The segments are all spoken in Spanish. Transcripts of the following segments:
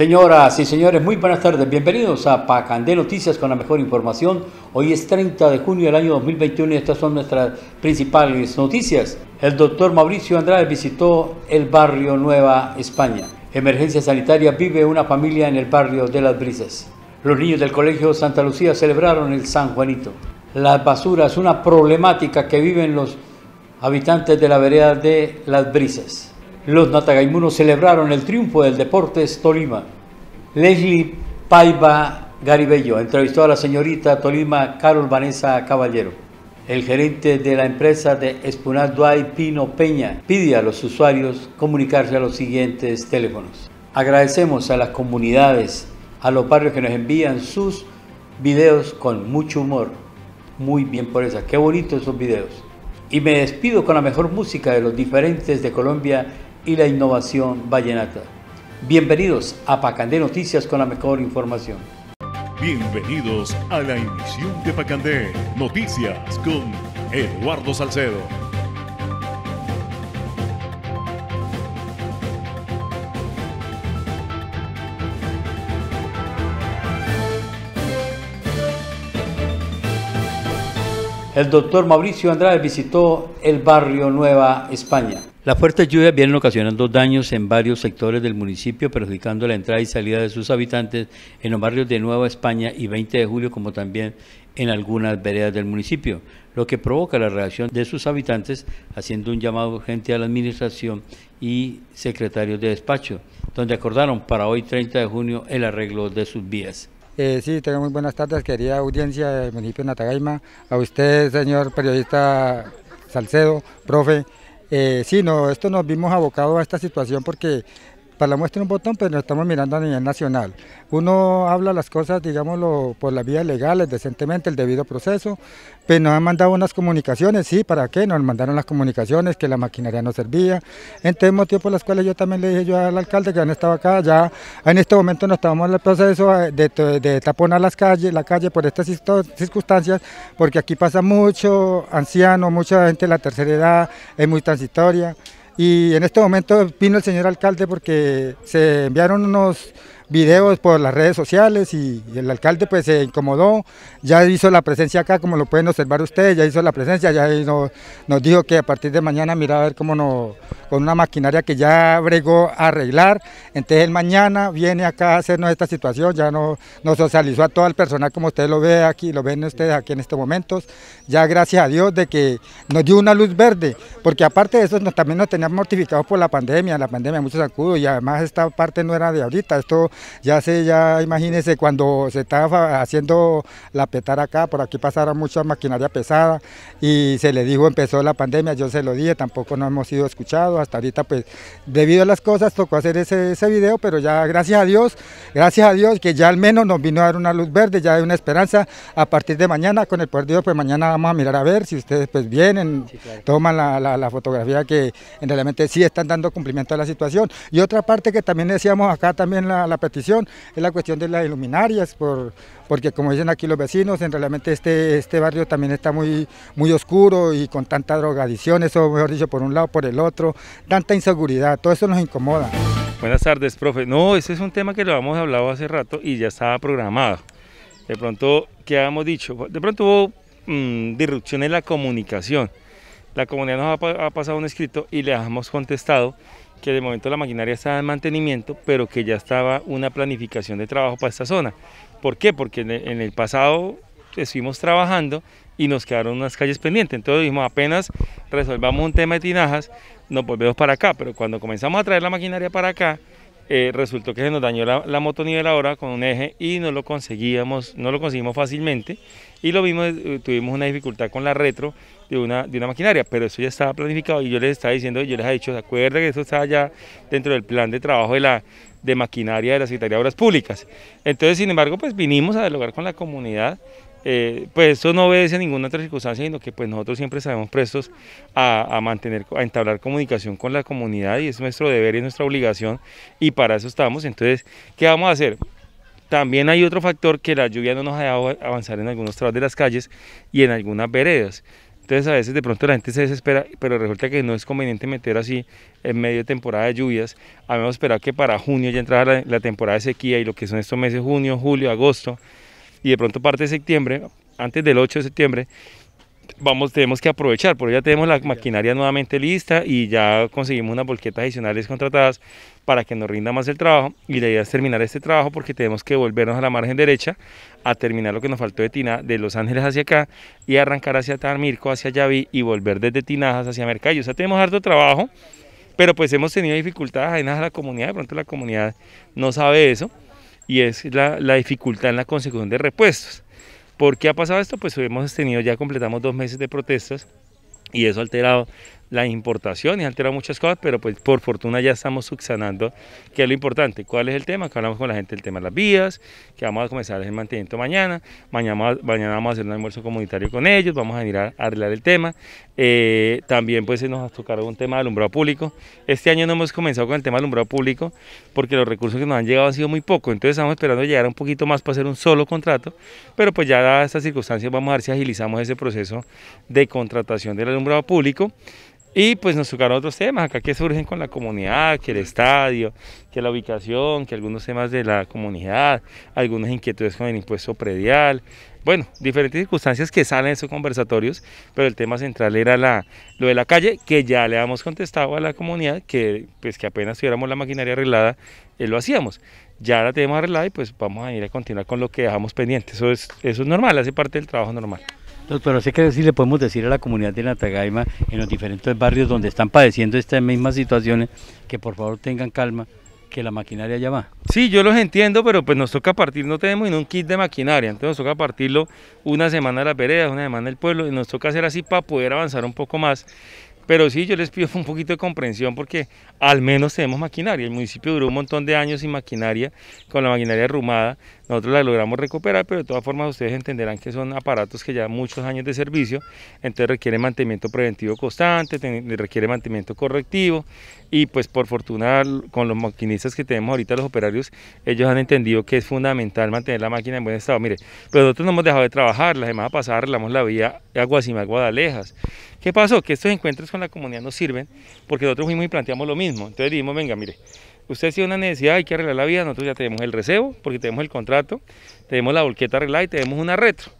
Señoras y señores, muy buenas tardes. Bienvenidos a Pacandé Noticias con la mejor información. Hoy es 30 de junio del año 2021 y estas son nuestras principales noticias. El doctor Mauricio Andrade visitó el barrio Nueva España. Emergencia sanitaria vive una familia en el barrio de Las Brisas. Los niños del Colegio Santa Lucía celebraron el San Juanito. Las basuras, una problemática que viven los habitantes de la vereda de Las Brisas. Los natagaimunos celebraron el triunfo del Deportes Tolima. Leslie Paiva Garibello entrevistó a la señorita Tolima Carol Vanessa Caballero. El gerente de la empresa de Espunat Duay Pino Peña pide a los usuarios comunicarse a los siguientes teléfonos. Agradecemos a las comunidades, a los barrios que nos envían sus videos con mucho humor. Muy bien por esa. Qué bonitos esos videos. Y me despido con la mejor música de los diferentes de Colombia y la innovación vallenata. Bienvenidos a Pacandé Noticias con la mejor información. Bienvenidos a la emisión de Pacandé Noticias con Eduardo Salcedo. El doctor Mauricio Andrade visitó el barrio Nueva España. Las fuertes lluvias vienen ocasionando daños en varios sectores del municipio, perjudicando la entrada y salida de sus habitantes en los barrios de Nueva España y 20 de julio, como también en algunas veredas del municipio, lo que provoca la reacción de sus habitantes, haciendo un llamado urgente a la administración y secretarios de despacho, donde acordaron para hoy 30 de junio el arreglo de sus vías. Eh, sí, tengo muy buenas tardes, querida audiencia del municipio de Natagaima, a usted, señor periodista Salcedo, profe, eh, sí, no, esto nos vimos abocados a esta situación porque para la muestra un botón, pero nos estamos mirando a nivel nacional. Uno habla las cosas, digámoslo, por las vías legales, decentemente, el debido proceso, pero nos han mandado unas comunicaciones, sí, ¿para qué? Nos mandaron las comunicaciones, que la maquinaria no servía. Entonces, motivos por los cuales yo también le dije yo al alcalde que no estaba acá, ya en este momento no estamos en el proceso de, de taponar las calles, la calle por estas circunstancias, porque aquí pasa mucho anciano, mucha gente de la tercera edad, es muy transitoria. Y en este momento vino el señor alcalde porque se enviaron unos videos por las redes sociales y, el alcalde pues se incomodó, ya hizo la presencia acá como lo pueden observar ustedes, ya hizo la presencia, ya nos, nos dijo que a partir de mañana mira a ver cómo nos, con una maquinaria que ya bregó a arreglar, entonces él mañana viene acá a hacernos esta situación, ya no, nos socializó a todo el personal como ustedes lo ven aquí, lo ven ustedes aquí en estos momentos, ya gracias a Dios de que nos dio una luz verde, porque aparte de eso también nos teníamos mortificados por la pandemia, la pandemia muchos sacudos y además esta parte no era de ahorita, esto ya sé, ya imagínense cuando se estaba haciendo la petar acá, por aquí pasara mucha maquinaria pesada y se le dijo empezó la pandemia, yo se lo dije, tampoco no hemos sido escuchados, hasta ahorita pues debido a las cosas tocó hacer ese, ese video, pero ya gracias a Dios, gracias a Dios que ya al menos nos vino a dar una luz verde, ya hay una esperanza a partir de mañana con el poder de Dios, pues mañana vamos a mirar a ver si ustedes pues vienen, toman la, la, fotografía que realmente sí están dando cumplimiento a la situación. Y otra parte que también decíamos acá también la, la petición es la cuestión de las iluminarias, por, porque como dicen aquí los vecinos, en realmente este, este barrio también está muy, muy oscuro y con tanta drogadicción, eso mejor dicho, por un lado, por el otro, tanta inseguridad, todo eso nos incomoda. Buenas tardes, profe. No, ese es un tema que lo hemos hablado hace rato y ya estaba programado. De pronto, ¿qué habíamos dicho? De pronto hubo mmm, disrupción en la comunicación. La comunidad nos ha, ha pasado un escrito y le hemos contestado que de momento la maquinaria estaba en mantenimiento, pero que ya estaba una planificación de trabajo para esta zona. ¿Por qué? Porque en el pasado estuvimos trabajando y nos quedaron unas calles pendientes. Entonces dijimos, apenas resolvamos un tema de tinajas, nos volvemos para acá. Pero cuando comenzamos a traer la maquinaria para acá, eh, resultó que se nos dañó la, la motoniveladora con un eje y no lo conseguíamos, no lo conseguimos fácilmente y lo vimos, eh, tuvimos una dificultad con la retro de una, de una maquinaria, pero eso ya estaba planificado y yo les estaba diciendo, yo les he dicho, ¿se acuerdan que eso estaba ya dentro del plan de trabajo de la de maquinaria de la Secretaría de Obras Públicas? Entonces, sin embargo, pues vinimos a dialogar con la comunidad, eh, pues eso no obedece a ninguna otra circunstancia, sino que pues nosotros siempre estamos prestos a, a, mantener, a entablar comunicación con la comunidad y es nuestro deber y nuestra obligación y para eso estamos. Entonces, ¿qué vamos a hacer? También hay otro factor que la lluvia no nos ha dejado avanzar en algunos tramos de las calles y en algunas veredas. Entonces a veces de pronto la gente se desespera, pero resulta que no es conveniente meter así en medio de temporada de lluvias. Habíamos esperado que para junio ya entrara la, la temporada de sequía y lo que son estos meses, junio, julio, agosto, y de pronto parte de septiembre, antes del 8 de septiembre, vamos, tenemos que aprovechar, porque ya tenemos la maquinaria nuevamente lista y ya conseguimos unas volquetas adicionales contratadas para que nos rinda más el trabajo. Y la idea es terminar este trabajo porque tenemos que volvernos a la margen derecha a terminar lo que nos faltó de Tina, de Los Ángeles hacia acá y arrancar hacia Tamirco, hacia Yaví y volver desde Tinajas hacia Mercallo. O sea, tenemos harto trabajo, pero pues hemos tenido dificultades en la comunidad, de pronto la comunidad no sabe eso y es la, la dificultad en la consecución de repuestos. ¿Por qué ha pasado esto? Pues hemos tenido, ya completamos dos meses de protestas y eso ha alterado la importación y ha alterado muchas cosas, pero pues por fortuna ya estamos subsanando, que es lo importante. ¿Cuál es el tema? Que hablamos con la gente del tema de las vías, que vamos a comenzar el mantenimiento mañana, mañana, mañana vamos a hacer un almuerzo comunitario con ellos, vamos a arreglar el tema. Eh, también pues nos ha tocado un tema de alumbrado público. Este año no hemos comenzado con el tema de alumbrado público porque los recursos que nos han llegado han sido muy poco, entonces estamos esperando llegar un poquito más para hacer un solo contrato, pero pues ya dadas estas circunstancias vamos a ver si agilizamos ese proceso de contratación del alumbrado público. Y pues nos tocaron otros temas acá que surgen con la comunidad, que el estadio, que la ubicación, que algunos temas de la comunidad, algunas inquietudes con el impuesto predial, bueno, diferentes circunstancias que salen de esos conversatorios, pero el tema central era la, lo de la calle, que ya le habíamos contestado a la comunidad que pues que apenas tuviéramos la maquinaria arreglada, eh, lo hacíamos. Ya la tenemos arreglada y pues vamos a ir a continuar con lo que dejamos pendiente. Eso es, eso es normal, hace parte del trabajo normal. Pero sé que sí le podemos decir a la comunidad de Natagaima, en los diferentes barrios donde están padeciendo estas mismas situaciones, que por favor tengan calma, que la maquinaria ya va. Sí, yo los entiendo, pero pues nos toca partir, no tenemos ni un kit de maquinaria, entonces nos toca partirlo una semana a las veredas, una semana del pueblo, y nos toca hacer así para poder avanzar un poco más. Pero sí, yo les pido un poquito de comprensión porque al menos tenemos maquinaria. El municipio duró un montón de años sin maquinaria, con la maquinaria arrumada. Nosotros la logramos recuperar, pero de todas formas ustedes entenderán que son aparatos que ya muchos años de servicio, entonces requiere mantenimiento preventivo constante, requiere mantenimiento correctivo y pues por fortuna con los maquinistas que tenemos ahorita, los operarios, ellos han entendido que es fundamental mantener la máquina en buen estado. Mire, pero nosotros no hemos dejado de trabajar, la semana pasada arreglamos la vía Aguasima Guadalejas. ¿Qué pasó? Que estos encuentros con la comunidad nos sirven porque nosotros fuimos y planteamos lo mismo. Entonces dijimos, venga, mire, usted tiene una necesidad, hay que arreglar la vía, nosotros ya tenemos el recebo, porque tenemos el contrato, tenemos la volqueta arreglada y tenemos una retro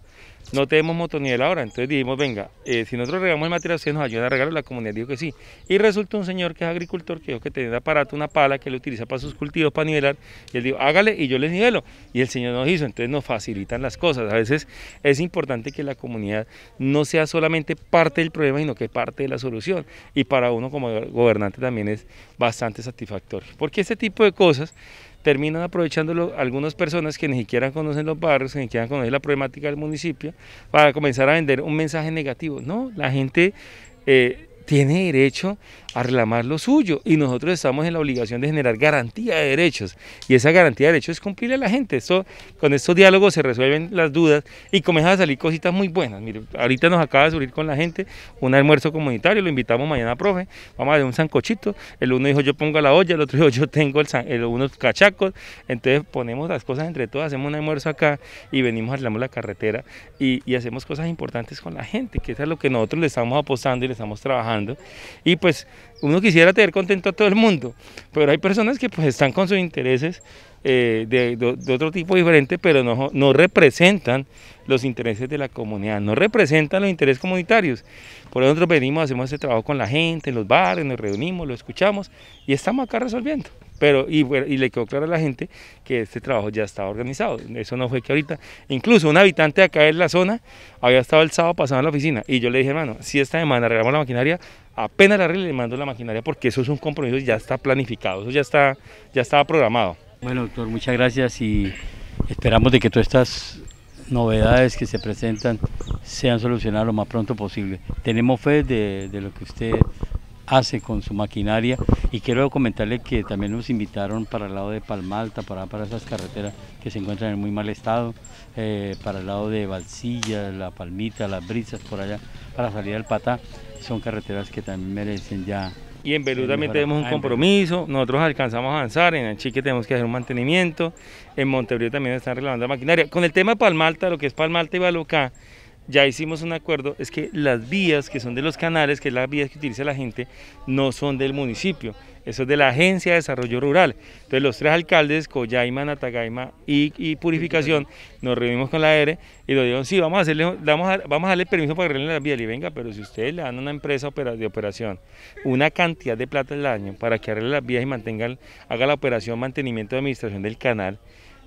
no tenemos ahora, entonces dijimos, venga, eh, si nosotros regamos el material, ustedes nos ayudan a regarlo, la comunidad dijo que sí. Y resulta un señor que es agricultor, que dijo que tenía un aparato, una pala que él utiliza para sus cultivos, para nivelar, y él dijo, hágale y yo les nivelo. Y el señor nos hizo, entonces nos facilitan las cosas. A veces es importante que la comunidad no sea solamente parte del problema, sino que parte de la solución. Y para uno como gobernante también es bastante satisfactorio. Porque este tipo de cosas terminan aprovechándolo algunas personas que ni siquiera conocen los barrios, que ni siquiera conocen la problemática del municipio, para comenzar a vender un mensaje negativo. No, la gente eh, tiene derecho a reclamar lo suyo y nosotros estamos en la obligación de generar garantía de derechos y esa garantía de derechos es cumplirle a la gente. Esto, con estos diálogos se resuelven las dudas y comienzan a salir cositas muy buenas. Mire, ahorita nos acaba de subir con la gente un almuerzo comunitario, lo invitamos mañana, profe, vamos a hacer un sancochito. El uno dijo yo pongo la olla, el otro dijo yo tengo el, unos cachacos, entonces ponemos las cosas entre todos, hacemos un almuerzo acá y venimos, arreglamos la carretera y, hacemos cosas importantes con la gente, que es a lo que nosotros le estamos apostando y le estamos trabajando. Y pues uno quisiera tener contento a todo el mundo, pero hay personas que pues están con sus intereses eh, de, otro tipo diferente, pero no, representan los intereses de la comunidad, no representan los intereses comunitarios. Por eso nosotros venimos, hacemos ese trabajo con la gente, en los bares, nos reunimos, lo escuchamos y estamos acá resolviendo. Pero, y, y, le quedó claro a la gente que este trabajo ya estaba organizado. Eso no fue que ahorita, incluso un habitante de acá en la zona había estado el sábado pasado en la oficina y yo le dije, hermano, si esta semana arreglamos la maquinaria, apenas la arregle le mando la maquinaria porque eso es un compromiso, ya está planificado, eso ya, está, ya estaba programado. Bueno, doctor, muchas gracias y esperamos de que todas estas novedades que se presentan sean solucionadas lo más pronto posible. Tenemos fe de lo que usted hace con su maquinaria. Y quiero comentarle que también nos invitaron para el lado de Palmalta, para, para esas carreteras que se encuentran en muy mal estado, eh, para el lado de Valsilla, La Palmita, Las Brisas, por allá, para salir al Patá, son carreteras que también merecen ya y en Belú también tenemos un compromiso, nosotros alcanzamos a avanzar, en Chique tenemos que hacer un mantenimiento, en Montevideo también están arreglando la maquinaria. Con el tema de Palmalta, lo que es Palmalta y Balocá, ya hicimos un acuerdo, es que las vías que son de los canales, que es las vías que utiliza la gente, no son del municipio, eso es de la Agencia de Desarrollo Rural. Entonces los tres alcaldes, Coyaima, Natagaima y, Purificación, nos reunimos con la ERE y nos dijeron, sí, vamos a, hacerle, vamos a, vamos a darle permiso para arreglarle las vías. Y venga, pero si ustedes le dan a una empresa de operación una cantidad de plata al año para que arregle las vías y mantenga, haga la operación, mantenimiento de administración del canal,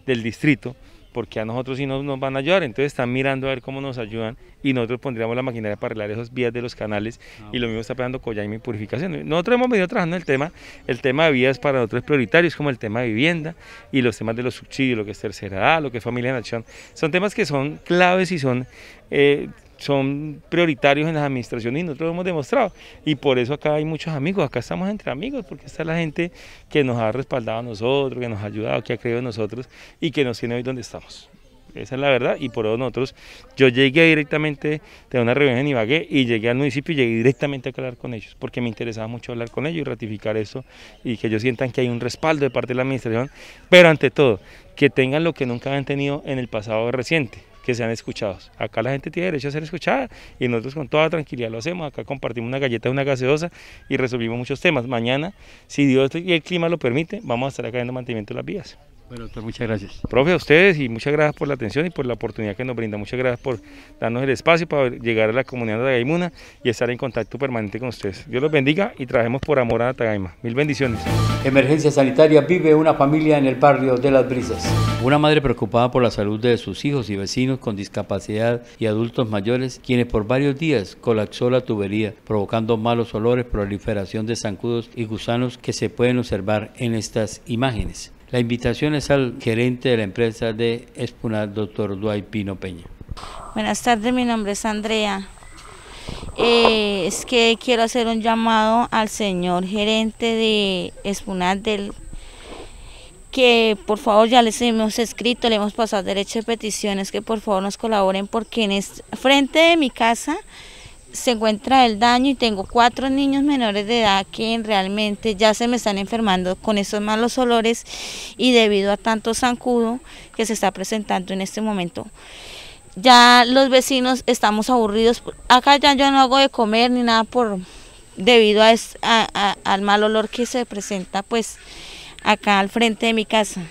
del distrito, porque a nosotros sí nos, nos, van a ayudar, entonces están mirando a ver cómo nos ayudan y nosotros pondríamos la maquinaria para arreglar esas vías de los canales ah, y lo mismo está pegando Coyaima y Purificación. Nosotros hemos venido trabajando el tema, el tema de vías para nosotros es prioritario, como el tema de vivienda y los temas de los subsidios, lo que es tercera edad, lo que es familia en acción, son temas que son claves y son... Eh, son prioritarios en las administraciones y nosotros lo hemos demostrado. Y por eso acá hay muchos amigos, acá estamos entre amigos, porque está la gente que nos ha respaldado a nosotros, que nos ha ayudado, que ha creído en nosotros y que nos tiene hoy donde estamos. Esa es la verdad y por eso nosotros, yo llegué directamente de una reunión en Ibagué y llegué al municipio y llegué directamente a hablar con ellos, porque me interesaba mucho hablar con ellos y ratificar eso y que ellos sientan que hay un respaldo de parte de la administración, pero ante todo, que tengan lo que nunca habían tenido en el pasado reciente, que sean escuchados. Acá la gente tiene derecho a ser escuchada y nosotros con toda tranquilidad lo hacemos. Acá compartimos una galleta, una gaseosa y resolvimos muchos temas. Mañana, si Dios y el clima lo permite, vamos a estar acá en mantenimiento de las vías. Bueno, doctor, muchas gracias. Profe, a ustedes y muchas gracias por la atención y por la oportunidad que nos brinda. Muchas gracias por darnos el espacio para llegar a la comunidad de Tagaimuna y estar en contacto permanente con ustedes. Dios los bendiga y trabajemos por amor a Tagaima. Mil bendiciones. Emergencia sanitaria vive una familia en el barrio de Las Brisas. Una madre preocupada por la salud de sus hijos y vecinos con discapacidad y adultos mayores, quienes por varios días colapsó la tubería, provocando malos olores, proliferación de zancudos y gusanos que se pueden observar en estas imágenes. La invitación es al gerente de la empresa de Espunal, doctor Duay Pino Peña. Buenas tardes, mi nombre es Andrea. Eh, es que quiero hacer un llamado al señor gerente de Espunal del que por favor ya les hemos escrito, le hemos pasado derecho de peticiones que por favor nos colaboren porque en frente de mi casa se encuentra el daño y tengo cuatro niños menores de edad que realmente ya se me están enfermando con esos malos olores y debido a tanto zancudo que se está presentando en este momento. Ya los vecinos estamos aburridos, acá ya yo no hago de comer ni nada por debido a, al mal olor que se presenta pues acá al frente de mi casa.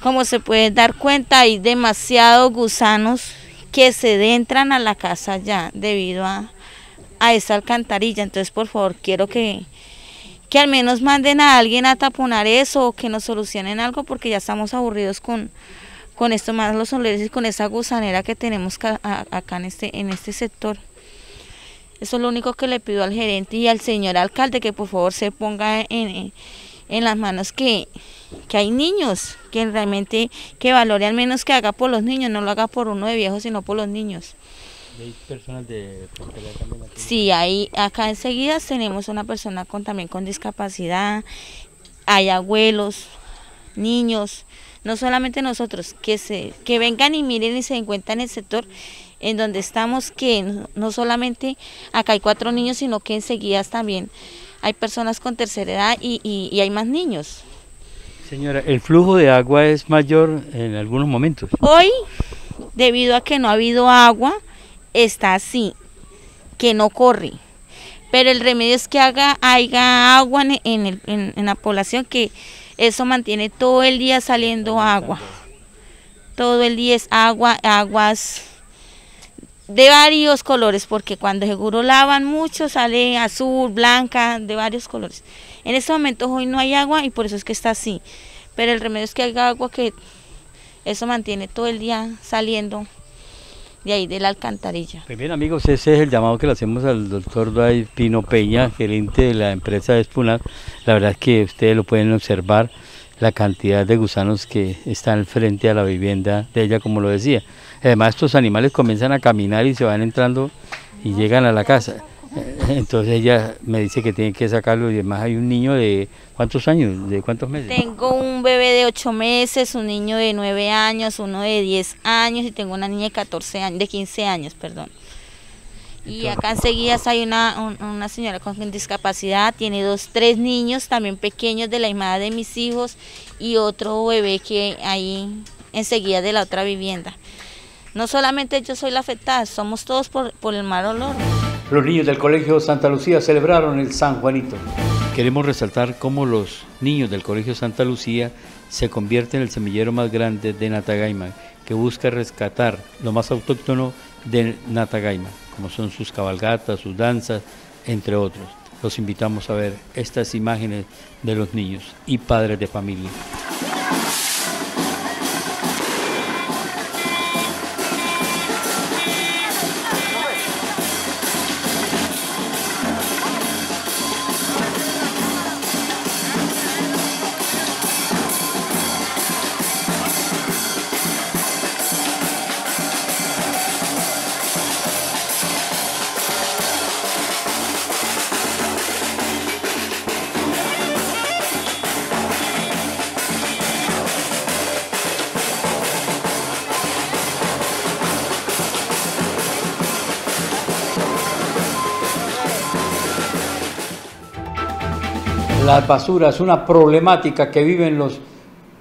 Como se puede dar cuenta hay demasiados gusanos que se entran a la casa ya debido a, a esa alcantarilla. Entonces, por favor, quiero que, que al menos manden a alguien a taponar eso o que nos solucionen algo porque ya estamos aburridos con, con esto más los olores y con esa gusanera que tenemos acá en este, en este sector. Eso es lo único que le pido al gerente y al señor alcalde que por favor se ponga en las manos que, que hay niños, que realmente que valore al menos que haga por los niños, no lo haga por uno de viejo, sino por los niños. ¿Hay personas de también aquí? Sí, hay, acá enseguida tenemos una persona con también con discapacidad, hay abuelos, niños, no solamente nosotros, que se, que vengan y miren y se encuentran en el sector en donde estamos, que no solamente acá hay cuatro niños, sino que enseguida también hay personas con tercera edad y, y hay más niños. Señora, ¿el flujo de agua es mayor en algunos momentos? Hoy, debido a que no ha habido agua, está así, que no corre. Pero el remedio es que haga, haya agua en, en la población, que eso mantiene todo el día saliendo agua. Todo el día es agua, aguas de varios colores, porque cuando seguro lavan mucho sale azul, blanca, de varios colores. En este momento hoy no hay agua y por eso es que está así. Pero el remedio es que haya agua que eso mantiene todo el día saliendo de ahí de la alcantarilla. Pues bien amigos, ese es el llamado que le hacemos al doctor Duay Pino Peña, gerente de la empresa de Espunal. La verdad es que ustedes lo pueden observar, la cantidad de gusanos que están frente a la vivienda de ella, como lo decía. Además estos animales comienzan a caminar y se van entrando y llegan a la casa. Entonces ella me dice que tiene que sacarlo y además hay un niño de cuántos años, de cuántos meses. Tengo un bebé de 8 meses, un niño de 9 años, uno de 10 años y tengo una niña de 14 años, de 15 años, perdón. Y acá enseguida hay una, una señora con discapacidad, tiene dos, tres niños también pequeños de la imagen de mis hijos y otro bebé que ahí enseguida de la otra vivienda. No solamente yo soy la afectada, somos todos por, por el mal olor. Los niños del Colegio Santa Lucía celebraron el San Juanito. Queremos resaltar cómo los niños del Colegio Santa Lucía se convierten en el semillero más grande de Natagaima, que busca rescatar lo más autóctono de Natagaima, como son sus cabalgatas, sus danzas, entre otros. Los invitamos a ver estas imágenes de los niños y padres de familia. Las basuras, una problemática que viven los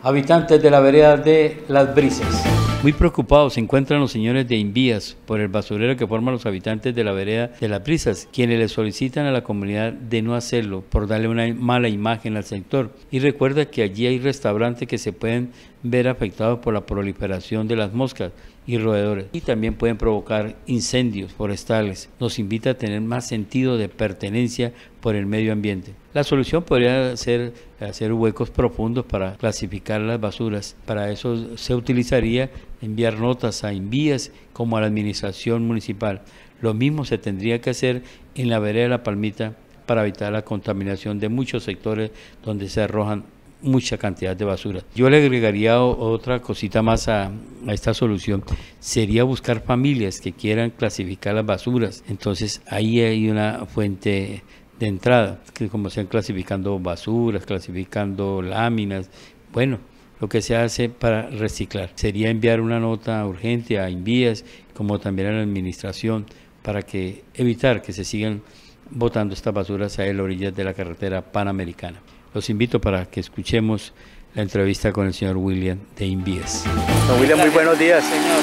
habitantes de la vereda de Las Brisas. Muy preocupados se encuentran los señores de Invías por el basurero que forman los habitantes de la vereda de Las Brisas, quienes le solicitan a la comunidad de no hacerlo por darle una mala imagen al sector. Y recuerda que allí hay restaurantes que se pueden ver afectados por la proliferación de las moscas y roedores y también pueden provocar incendios forestales. Nos invita a tener más sentido de pertenencia por el medio ambiente. La solución podría ser hacer huecos profundos para clasificar las basuras. Para eso se utilizaría enviar notas a envías como a la administración municipal. Lo mismo se tendría que hacer en la vereda de la Palmita para evitar la contaminación de muchos sectores donde se arrojan mucha cantidad de basura. Yo le agregaría otra cosita más a, esta solución, sería buscar familias que quieran clasificar las basuras. Entonces ahí hay una fuente de entrada, que como sean clasificando basuras, clasificando láminas, bueno, lo que se hace para reciclar. Sería enviar una nota urgente a Envías, como también a la administración, para que evitar que se sigan botando estas basuras a la orilla de la carretera panamericana. Los invito para que escuchemos la entrevista con el señor William de Invías. Don William, muy buenos días. Señor.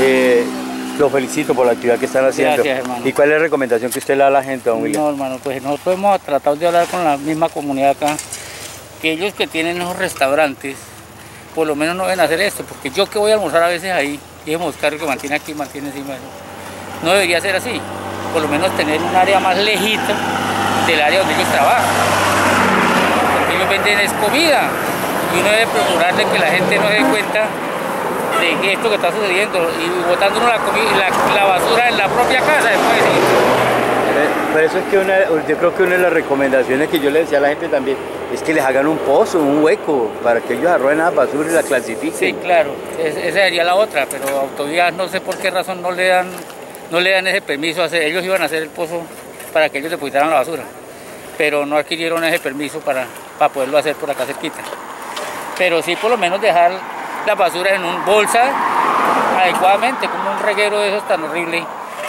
Eh, lo felicito por la actividad que están haciendo. Gracias, hermano. ¿Y cuál es la recomendación que usted le da a la gente, don William? No, hermano, pues nosotros hemos tratado de hablar con la misma comunidad acá, que ellos que tienen esos restaurantes, por lo menos no deben hacer esto, porque yo que voy a almorzar a veces ahí, y es buscar que mantiene aquí, mantiene encima. No debería ser así, por lo menos tener un área más lejita del área donde ellos trabajan. Porque ellos venden es comida, y uno debe procurar de que la gente no se dé cuenta de esto que está sucediendo y botando la, la, la basura en la propia casa después. ¿sí? Por eso es que una, yo creo que una de las recomendaciones que yo le decía a la gente también es que les hagan un pozo, un hueco, para que ellos arrojen la basura y la clasifiquen. Sí, claro, es- esa sería la otra, pero autovías no sé por qué razón no le dan, no le dan ese permiso a hacer, ellos iban a hacer el pozo para que ellos depositaran la basura, pero no adquirieron ese permiso para, para poderlo hacer por acá cerquita. Pero sí por lo menos dejar la basura en un bolsa adecuadamente, como un reguero de esos tan horrible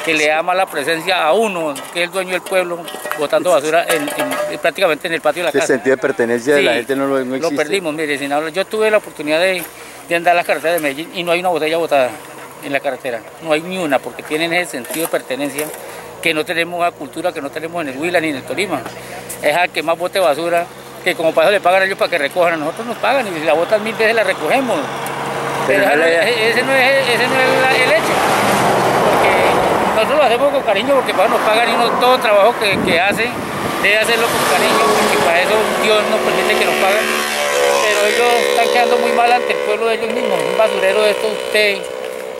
que le da mala presencia a uno, que es el dueño del pueblo, botando basura en- en- prácticamente en el patio de la casa. sentido de pertenencia de la gente no, lo- no existe. Lo perdimos, mire, sin hablar- yo tuve la oportunidad de, de andar las carreteras de Medellín y no hay una botella botada en la carretera, no hay ni una, porque tienen ese sentido de pertenencia que no tenemos una cultura que no tenemos en el Huila ni en el Tolima. Es al que más bote basura, que como para eso le pagan a ellos para que recojan, a nosotros nos pagan y si la botan mil veces la recogemos. Pero no es- ese no es, ese no es el hecho, porque nosotros lo hacemos con cariño porque para eso nos pagan y uno todo el trabajo que, que hace debe hacerlo con cariño porque para eso Dios nos permite que nos paguen. Pero ellos están quedando muy mal ante el pueblo de ellos mismos. Un basurero de esto, usted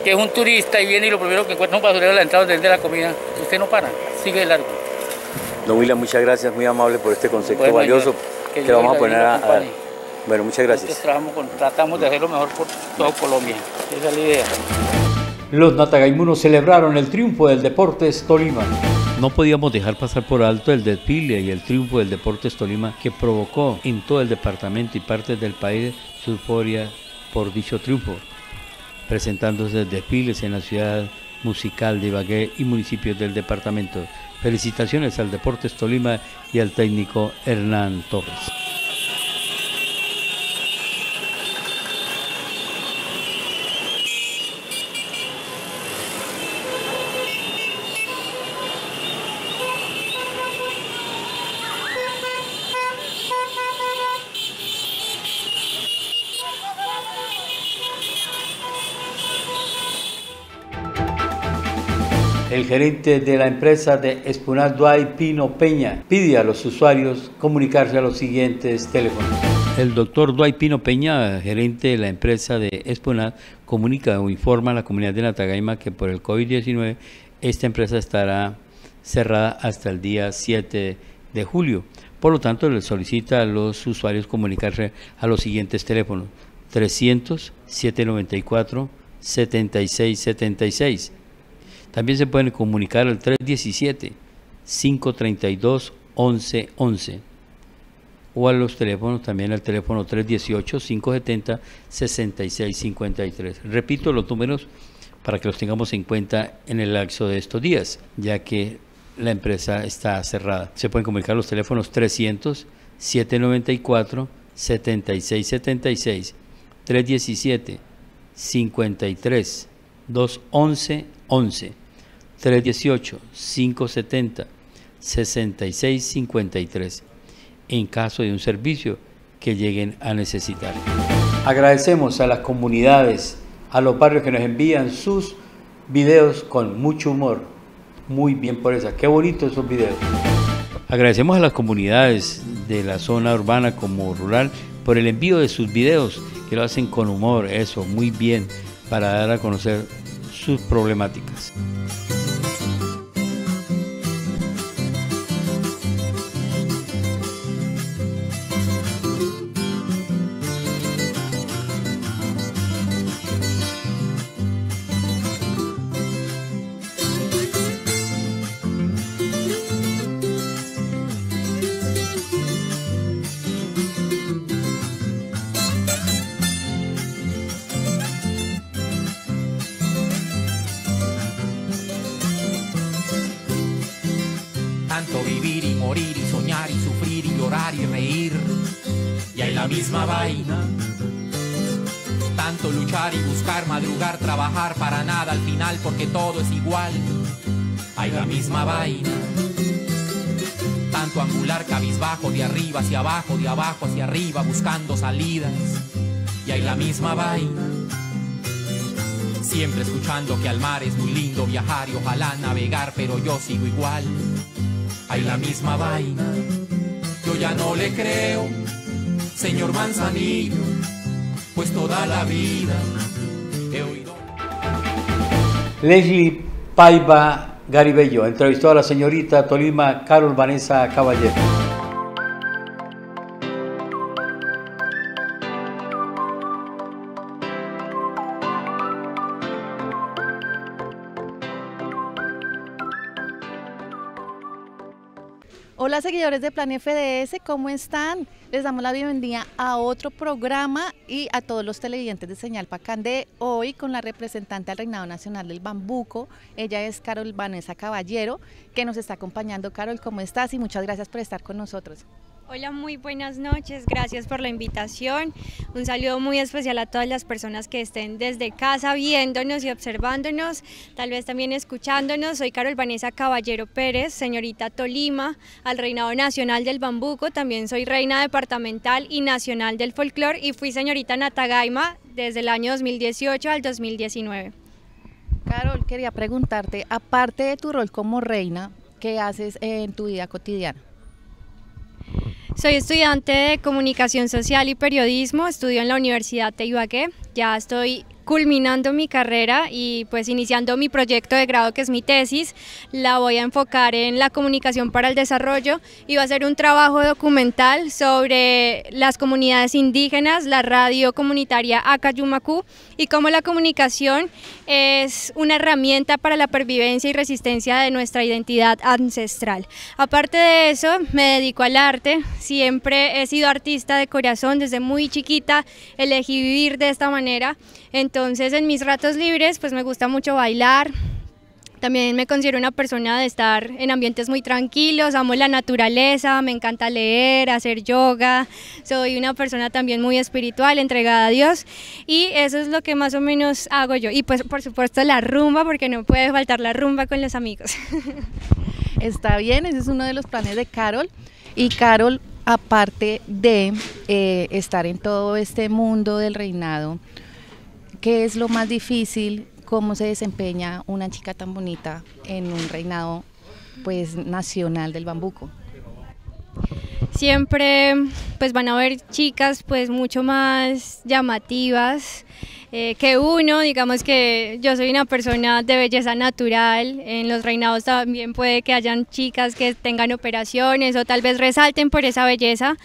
que es un turista y viene y lo primero que encuentra es un basurero a la entrada donde la comida, usted no para, sigue de largo. Don William, muchas gracias, muy amable por este concepto valioso que que lo vamos a poner a. Bueno, muchas gracias. Nosotros trabajamos con- tratamos de hacer lo mejor por toda Colombia. Esa es la idea. Los natagaimunos celebraron el triunfo del Deportes Tolima. No podíamos dejar pasar por alto el desfile y el triunfo del Deportes Tolima que provocó en todo el departamento y partes del país su euforia por dicho triunfo, presentándose desfiles en la ciudad musical de Ibagué y municipios del departamento. Felicitaciones al Deportes Tolima y al técnico Hernán Torres. El gerente de la empresa de Espunal Duay Pino Peña pide a los usuarios comunicarse a los siguientes teléfonos. El doctor Duay Pino Peña, gerente de la empresa de Espunal, comunica o informa a la comunidad de Natagaima que por el COVID-19 esta empresa estará cerrada hasta el día 7 de julio. Por lo tanto, le solicita a los usuarios comunicarse a los siguientes teléfonos 300 794 7676. También se pueden comunicar al 317 532 1111 o a los teléfonos también al teléfono 318-570-6653. Repito los números para que los tengamos en cuenta en el lapso de estos días, ya que la empresa está cerrada. Se pueden comunicar los teléfonos 300-794-7676, 317-53 211 11 318 570 6653 en caso de un servicio que lleguen a necesitar. Agradecemos a las comunidades, a los barrios que nos envían sus videos con mucho humor. Muy bien por esa. Qué bonitos esos videos. Agradecemos a las comunidades de la zona urbana como rural por el envío de sus videos, que lo hacen con humor, eso, muy bien, para dar a conocer sus problemáticas. Hay la misma vaina. Tanto angular cabizbajo de arriba hacia abajo, de abajo hacia arriba, buscando salidas. Y hay la misma vaina. Siempre escuchando que al mar es muy lindo viajar y ojalá navegar, pero yo sigo igual. Hay la misma vaina. Yo ya no le creo, señor Manzanillo, pues toda la vida he oído. Leslie Paiva Garibello entrevistó a la señorita Tolima Carol Vanessa Caballero. Seguidores de Plan FDS, ¿cómo están? Les damos la bienvenida a otro programa y a todos los televidentes de Señal Pacandé. Hoy con la representante al Reinado Nacional del Bambuco, ella es Carol Vanessa Caballero, que nos está acompañando. Carol, ¿cómo estás? Y muchas gracias por estar con nosotros. Hola, muy buenas noches, gracias por la invitación. Un saludo muy especial a todas las personas que estén desde casa viéndonos y observándonos, tal vez también escuchándonos. Soy Carol Vanessa Caballero Pérez, señorita Tolima, al Reinado Nacional del Bambuco, también soy reina departamental y nacional del folclor y fui señorita Natagaima desde el año 2018 al 2019. Carol, quería preguntarte, aparte de tu rol como reina, ¿qué haces en tu vida cotidiana? Soy estudiante de Comunicación Social y Periodismo, estudio en la Universidad de Ibagué, ya estoy culminando mi carrera y pues iniciando mi proyecto de grado que es mi tesis, la voy a enfocar en la comunicación para el desarrollo y va a ser un trabajo documental sobre las comunidades indígenas, la radio comunitaria Acayumacu y cómo la comunicación es una herramienta para la pervivencia y resistencia de nuestra identidad ancestral. Aparte de eso, me dedico al arte, siempre he sido artista de corazón, desde muy chiquita elegí vivir de esta manera, en mis ratos libres pues me gusta mucho bailar, también me considero una persona de estar en ambientes muy tranquilos, amo la naturaleza, me encanta leer, hacer yoga, soy una persona también muy espiritual, entregada a Dios y eso es lo que más o menos hago yo. Y pues por supuesto la rumba, porque no puede faltar la rumba con los amigos. Está bien, ese es uno de los planes de Carol y Carol, aparte de eh, estar en todo este mundo del reinado, ¿qué es lo más difícil cómo se desempeña una chica tan bonita en un reinado pues nacional del bambuco. Siempre pues van a haber chicas pues mucho más llamativas eh, que uno, digamos que yo soy una persona de belleza natural, en los reinados también puede que hayan chicas que tengan operaciones o tal vez resalten por esa belleza,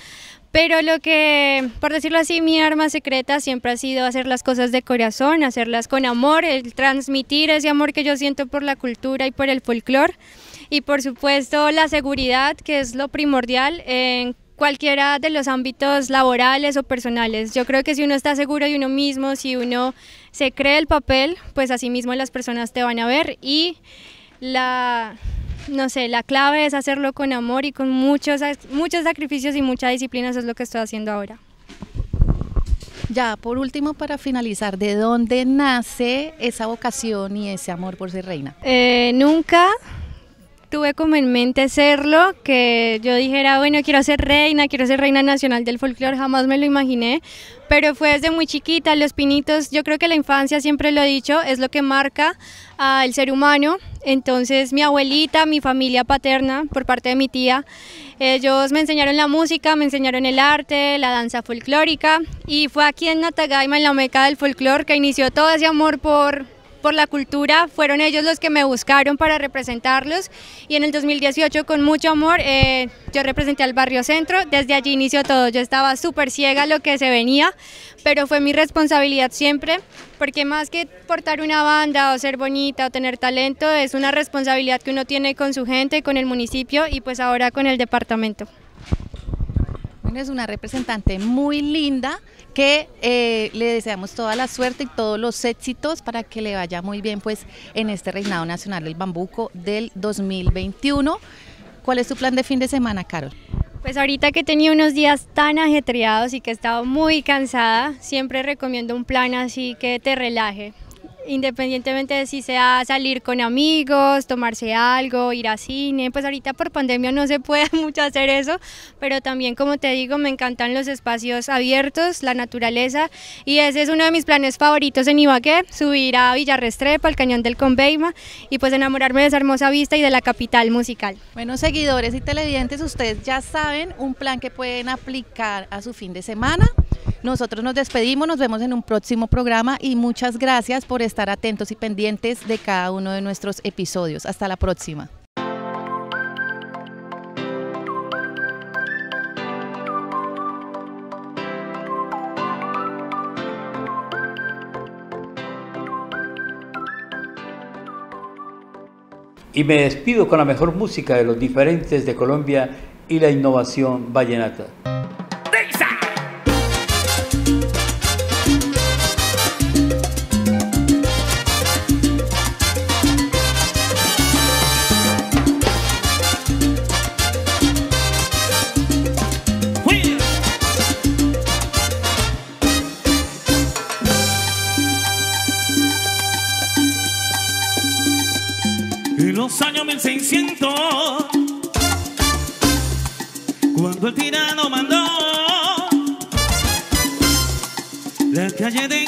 pero lo que, por decirlo así, mi arma secreta siempre ha sido hacer las cosas de corazón, hacerlas con amor, el transmitir ese amor que yo siento por la cultura y por el folclore. Y por supuesto la seguridad, que es lo primordial en cualquiera de los ámbitos laborales o personales. Yo creo que si uno está seguro de uno mismo, si uno se cree el papel, pues así mismo las personas te van a ver y la no sé, la clave es hacerlo con amor y con muchos, muchos sacrificios y mucha disciplina, eso es lo que estoy haciendo ahora. Ya, por último, para finalizar, ¿de dónde nace esa vocación y ese amor por ser reina? Eh, nunca tuve como en mente serlo, que yo dijera, bueno, quiero ser reina, quiero ser reina nacional del folclore, jamás me lo imaginé, pero fue desde muy chiquita, los pinitos, yo creo que la infancia, siempre lo he dicho, es lo que marca al ser humano, entonces mi abuelita, mi familia paterna, por parte de mi tía, ellos me enseñaron la música, me enseñaron el arte, la danza folclórica, y fue aquí en Natagaima, en la meca del folclore, que inició todo ese amor por, por la cultura, fueron ellos los que me buscaron para representarlos y en el 2018 con mucho amor eh, yo representé al barrio centro, desde allí inició todo, yo estaba súper ciega a lo que se venía, pero fue mi responsabilidad siempre, porque más que portar una banda o ser bonita o tener talento, es una responsabilidad que uno tiene con su gente, con el municipio y pues ahora con el departamento. Es una representante muy linda que eh, le deseamos toda la suerte y todos los éxitos para que le vaya muy bien pues en este Reinado Nacional del Bambuco del 2021. ¿Cuál es tu plan de fin de semana, Carol? Pues ahorita que he tenido unos días tan ajetreados y que he estado muy cansada, siempre recomiendo un plan así que te relaje independientemente de si sea salir con amigos, tomarse algo, ir a cine, pues ahorita por pandemia no se puede mucho hacer eso, pero también como te digo, me encantan los espacios abiertos, la naturaleza, y ese es uno de mis planes favoritos en Ibagué, subir a Villarrestrepa, al Cañón del Conveima, y pues enamorarme de esa hermosa vista y de la capital musical. Bueno, seguidores y televidentes, ustedes ya saben un plan que pueden aplicar a su fin de semana. Nosotros nos despedimos, nos vemos en un próximo programa y muchas gracias por estar atentos y pendientes de cada uno de nuestros episodios. Hasta la próxima. Y me despido con la mejor música de los diferentes de Colombia y la innovación vallenata. 1600, cuando el tirano mandó la calle de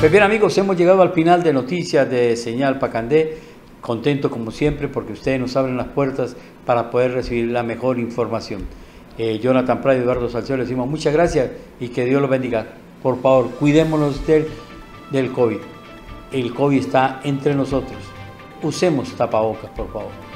Pues bien amigos, hemos llegado al final de Noticias de Señal Pacandé. Contento como siempre porque ustedes nos abren las puertas para poder recibir la mejor información. Eh, Jonathan Prado y Eduardo Salcedo les decimos muchas gracias y que Dios los bendiga. Por favor, cuidémonos del, del COVID. El COVID está entre nosotros. Usemos tapabocas, por favor.